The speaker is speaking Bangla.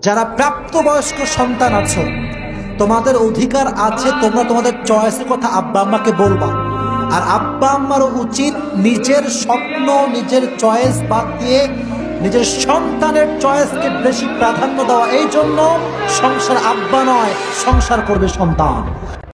যারা প্রাপ্তবয়স্ক সন্তান আছো, তোমাদের অধিকার আছে, তোমরা তোমাদের চয়েসের কথা আব্বা আম্মাকে বলবা। আর আব্বা আম্মারও উচিত নিজের স্বপ্ন, নিজের চয়েস বাদ দিয়ে নিজের সন্তানের চয়েসকে বেশি প্রাধান্য দেওয়া। এই জন্য সংসার আব্বা নয়, সংসার করবে সন্তান।